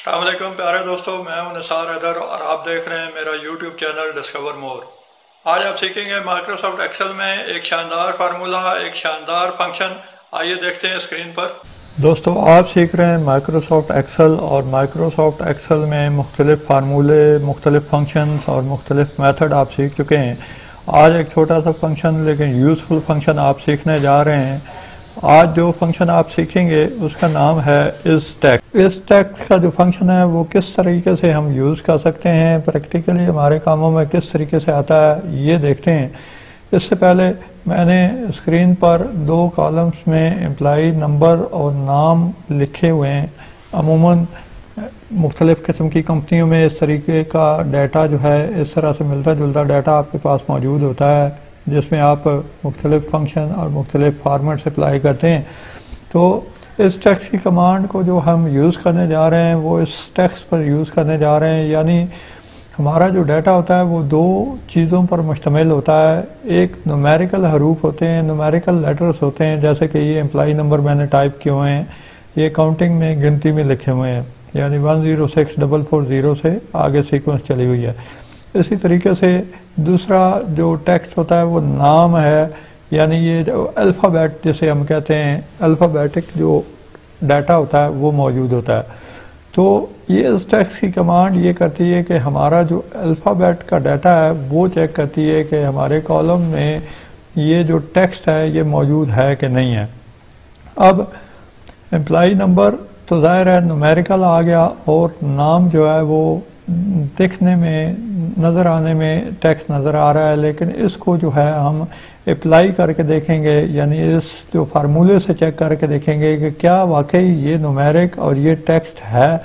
अलैक्म प्यारे दोस्तों, मैं हूँ निसार हैदर और आप देख रहे हैं मेरा यूट्यूब चैनल डिस्कवर मोर आज आप सीखेंगे माइक्रोसॉफ्ट एक्सेल में एक शानदार फार्मूला एक शानदार फ़ंक्शन आइए देखते हैं स्क्रीन पर। दोस्तों, आप सीख रहे हैं माइक्रोसॉफ्ट एक्सेल और माइक्रोसॉफ्ट एक्सेल में मुख्तलिफ़ फार्मूले मुख्तलिफ़ फ़ंक्शन और मुख्तलिफ़ मेथड आप सीख चुके हैं। आज एक छोटा सा फ़ंक्शन लेकिन यूज़फुल फ़ंक्शन आप सीखने जा रहे हैं। आज जो फ़ंक्शन आप सीखेंगे, उसका नाम है इस टैक्स इस टैक्स का जो फ़ंक्शन है, वो किस तरीके से हम यूज़ कर सकते हैं? प्रैक्टिकली हमारे कामों में किस तरीके से आता है, ये देखते हैं। इससे पहले मैंने स्क्रीन पर दो कॉलम्स में एम्प्लाई नंबर और नाम लिखे हुए हैं। अमूमन, मुख्तलिफ़ किस्म की कंपनियों में इस तरीके का डाटा जो है, इस तरह से मिलता जुलता डाटा आपके पास मौजूद होता है। जिसमें आप मुख्तलिफ़ फ़ंक्शन और मुख्तलिफ़ फार्मेट अप्लाई करते हैं तो इस टैक्स की कमांड को जो हम यूज़ करने जा रहे हैं, वो इस टैक्स पर यूज़ करने जा रहे हैं। यानी हमारा जो डाटा होता है, वो दो चीज़ों पर मुश्तमिल होता है। एक नमेरिकल हरूफ होते हैं नमेरिकल लेटर्स होते हैं, जैसे कि ये एम्प्लाई नंबर मैंने टाइप किए हुए हैं, ये काउंटिंग में गिनती में लिखे हुए हैं। यानी one zero six double four zero से आगे सीक्वेंस चली हुई है। इसी तरीके से दूसरा जो टेक्स्ट होता है वो नाम है, यानी ये अल्फ़ाबेट जिसे हम कहते हैं अल्फ़ाबेटिक जो डाटा होता है वो मौजूद होता है। तो ये इस टेक्स्ट की कमांड ये करती है कि हमारा जो अल्फ़ाबेट का डाटा है वो चेक करती है कि हमारे कॉलम में ये जो टेक्स्ट है ये मौजूद है कि नहीं है। अब एम्प्लाई नंबर तो ज़ाहिर है नुमेरिकल आ गया और नाम जो है वो देखने में, नज़र आने में टैक्स नज़र आ रहा है, लेकिन इसको जो है हम अप्लाई करके देखेंगे, यानी इस जो फार्मूले से चेक करके देखेंगे कि क्या वाकई ये नुमेरिक और ये टेक्स्ट है।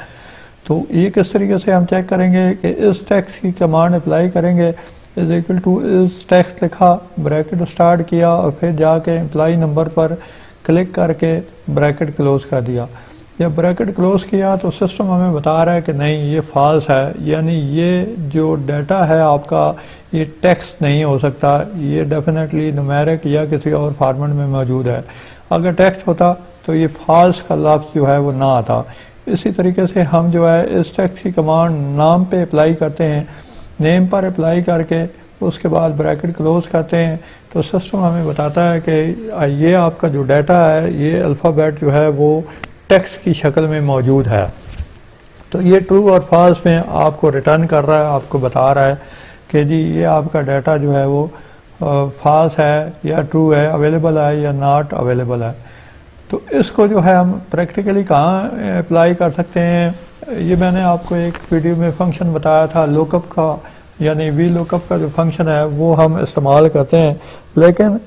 तो ये किस तरीके से हम चेक करेंगे कि इस टैक्स की कमांड अप्लाई करेंगे। इज़ इक्वल टू इस टैक्स लिखा, ब्रैकेट स्टार्ट किया और फिर जाके अप्लाई नंबर पर क्लिक करके ब्रैकेट क्लोज कर दिया। जब ब्रैकेट क्लोज किया तो सिस्टम हमें बता रहा है कि नहीं, ये फॉल्स है। यानी ये जो डाटा है आपका, ये टेक्स्ट नहीं हो सकता। ये डेफिनेटली नुमेरिक या किसी और फॉर्मेट में मौजूद है। अगर टेक्स्ट होता तो ये फॉल्स का लफ्ज़ जो है वो ना आता। इसी तरीके से हम जो है, इस टेक्स्ट की कमांड नाम पे अप्लाई करते हैं। नेम पर अप्लाई करके उसके बाद ब्रैकेट क्लोज करते हैं। तो सिस्टम हमें बताता है कि ये आपका जो डाटा है, ये अल्फ़ाबेट जो है वो टेक्स्ट की शक्ल में मौजूद है। तो ये ट्रू और फॉल्स में आपको रिटर्न कर रहा है, आपको बता रहा है कि जी, ये आपका डाटा जो है वो फॉल्स है या ट्रू है अवेलेबल है या नॉट अवेलेबल है। तो इसको जो है हम प्रैक्टिकली कहाँ अप्लाई कर सकते हैं? ये मैंने आपको एक वीडियो में फ़ंक्शन बताया था लोकअप का, यानी वी लोकअप का जो फ़ंक्शन है, वो हम इस्तेमाल करते हैं। लेकिन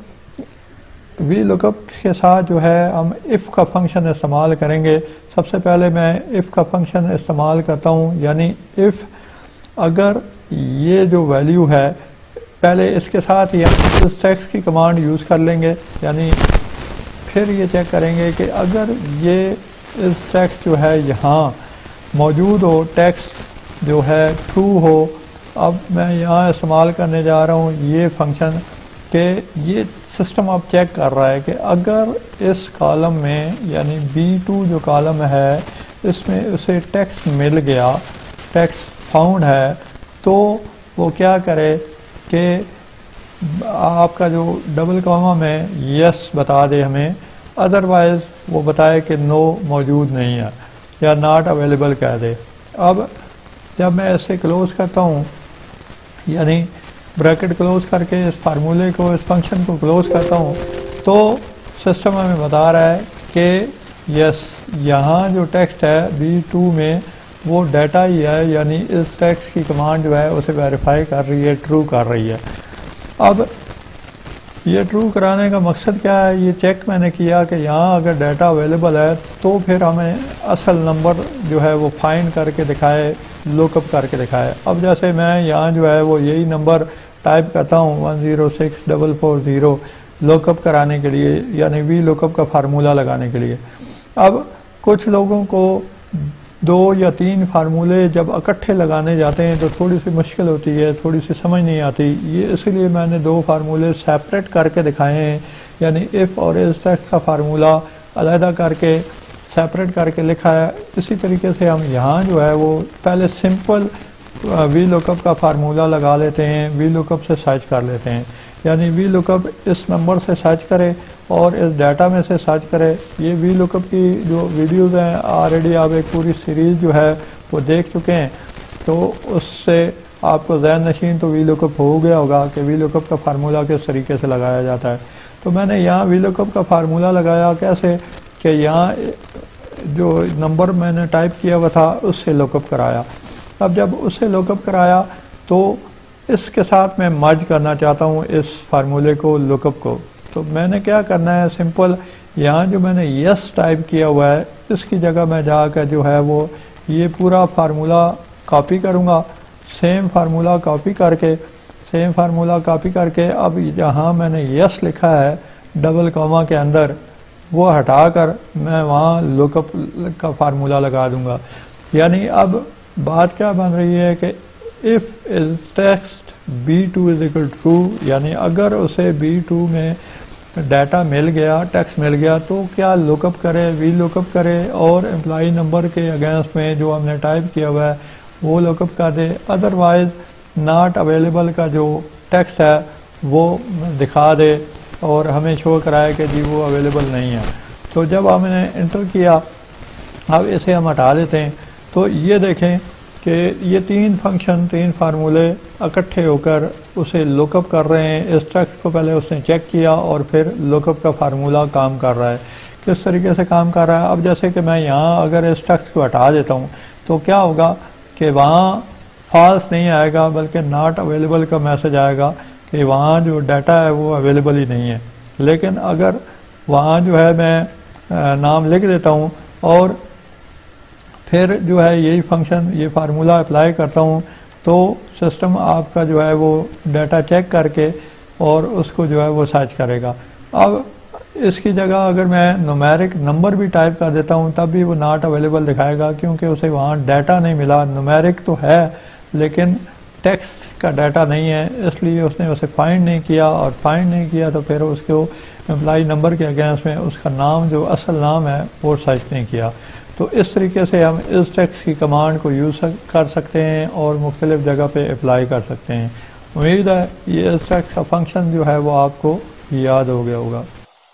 वी लुकअप के साथ जो है, हम इफ़ का फ़ंक्शन इस्तेमाल करेंगे। सबसे पहले मैं इफ़ का फ़ंक्शन इस्तेमाल करता हूँ, यानी इफ़ अगर ये जो वैल्यू है, पहले इसके साथ ही हम इस टैक्स की कमांड यूज़ कर लेंगे, यानी फिर ये चेक करेंगे कि अगर ये इस टैक्स जो है यहाँ मौजूद हो टैक्स जो है ट्रू हो, अब मैं यहाँ इस्तेमाल करने जा रहा हूँ, ये फ़ंक्शन कि ये सिस्टम अब चेक कर रहा है कि अगर इस कॉलम में, यानी बी टू जो कॉलम है, इसमें उसे टैक्स मिल गया टैक्स फाउंड है तो वो क्या करे कि आपका जो डबल कॉलम है यस बता दे हमें अदरवाइज़ वो बताए कि नो मौजूद नहीं है, या नॉट अवेलेबल कह दे। अब जब मैं ऐसे क्लोज़ करता हूँ, यानी ब्रैकेट क्लोज करके इस फार्मूले को, इस फ़ंक्शन को क्लोज करता हूँ तो सिस्टम हमें बता रहा है कि यस यहाँ जो टेक्स्ट है बी टू में, वो डाटा ही है, यानी इस टेक्स्ट की कमांड जो है, उसे वेरीफाई कर रही है ट्रू कर रही है। अब, ये ट्रू कराने का मकसद क्या है? ये चेक मैंने किया कि यहाँ अगर डाटा अवेलेबल है तो फिर हमें असल नंबर जो है, वो फाइंड करके दिखाए लुकअप करके दिखाए। अब जैसे मैं यहाँ जो है, वो यही नंबर टाइप करता हूँ, one zero six double four zero lookup कराने के लिए, यानी वी लुकअप का फार्मूला लगाने के लिए। अब कुछ लोगों को दो या तीन फार्मूले जब इकट्ठे लगाने जाते हैं तो थोड़ी सी मुश्किल होती है, थोड़ी सी समझ नहीं आती। ये इसलिए मैंने दो फार्मूले सेपरेट करके दिखाए हैं, यानी इफ़ और इस टेक्स्ट का फार्मूला अलहदा करके सेपरेट करके लिखा है। इसी तरीके से हम यहाँ जो है, वो पहले सिंपल वी लुकअप का फार्मूला लगा लेते हैं वी लुकअप से सर्च कर लेते हैं। यानी वी लुकअप इस नंबर से सर्च करे और इस डाटा में से सर्च करे। ये वी लुकअप की जो वीडियोस हैं ऑलरेडी आप एक पूरी सीरीज़ जो है, वो देख चुके हैं। तो उससे आपको जहन नशीन तो वी लुकअप हो गया होगा कि वी लुकअप का फार्मूला किस तरीके से लगाया जाता है। तो मैंने यहाँ वी लुकअप का फार्मूला लगाया कैसे कि यहाँ, जो नंबर मैंने टाइप किया हुआ था, उससे लुकअप कराया। अब जब उसे लुकअप कराया तो इसके साथ मैं मर्ज करना चाहता हूँ इस फार्मूले को लुकअप को। तो मैंने क्या करना है? सिंपल यहाँ जो मैंने यस टाइप किया हुआ है, इसकी जगह मैं जाकर जो है वो ये पूरा फार्मूला कॉपी करूँगा। सेम फार्मूला कॉपी करके सेम फार्मूला कॉपी करके अब जहाँ मैंने यस लिखा है डबल कॉमा के अंदर, वो हटाकर मैं वहाँ लुकअप का फार्मूला लगा दूँगा। यानी अब बात क्या बन रही है कि if is text B two is equal true यानी अगर उसे बी टू में डाटा मिल गया टैक्स मिल गया तो क्या लुकअप करे वी लुकअप करे, और एम्प्लॉई नंबर के अगेंस्ट में जो हमने टाइप किया हुआ है, वो लुकअप कर दे। अदरवाइज़ नॉट अवेलेबल का जो टेक्स्ट है, वो दिखा दे और हमें शो कराया कि जी वो अवेलेबल नहीं है। तो जब हमने इंटर किया, अब इसे हम हटा देते हैं। तो ये देखें कि ये तीन फ़ंक्शन तीन फार्मूले इकट्ठे होकर उसे लुकअप कर रहे हैं। इस टेक्स्ट को पहले उसने चेक किया और फिर लुकअप का फार्मूला काम कर रहा है। किस तरीके से काम कर रहा है? अब जैसे कि मैं यहाँ अगर इस टेक्स्ट को हटा देता हूँ तो क्या होगा कि वहाँ फॉल्स नहीं आएगा, बल्कि नॉट अवेलेबल का मैसेज आएगा कि वहाँ जो डाटा है वो अवेलेबल ही नहीं है। लेकिन अगर वहाँ जो है मैं नाम लिख देता हूँ और फिर जो है यही फ़ंक्शन ये फार्मूला अप्लाई करता हूँ। तो सिस्टम आपका जो है वो डाटा चेक करके और उसको जो है वो सर्च करेगा। अब इसकी जगह अगर मैं नुमेरिक नंबर भी टाइप कर देता हूँ, तब भी वो नॉट अवेलेबल दिखाएगा, क्योंकि उसे वहाँ डाटा नहीं मिला। नुमेरिक तो है, लेकिन टेक्स्ट का डाटा नहीं है, इसलिए उसने उसे फाइंड नहीं किया। और फाइंड नहीं किया तो फिर उसको एम्प्लाई नंबर के अगेंस्ट में उसका नाम, जो असल नाम है, वो सर्च नहीं किया। तो इस तरीके से हम इस टेक्स्ट की कमांड को यूज़ कर सकते हैं और मुख्तलिफ़ जगह पे अप्लाई कर सकते हैं। उम्मीद है ये इस टेक्स्ट का फ़ंक्शन जो है वो आपको याद हो गया होगा।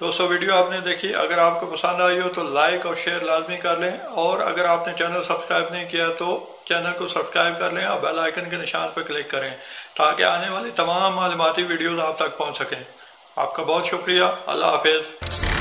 दोस्तों वीडियो आपने देखी। अगर आपको पसंद आई हो तो लाइक और शेयर लाजमी कर लें। और अगर आपने चैनल सब्सक्राइब नहीं किया तो चैनल को सब्सक्राइब कर लें और बेल आइकन के निशान पर क्लिक करें ताकि आने वाली तमाम मालूमती वीडियोज़ आप तक पहुँच सकें। आपका बहुत शुक्रिया। अल्लाह हाफिज़।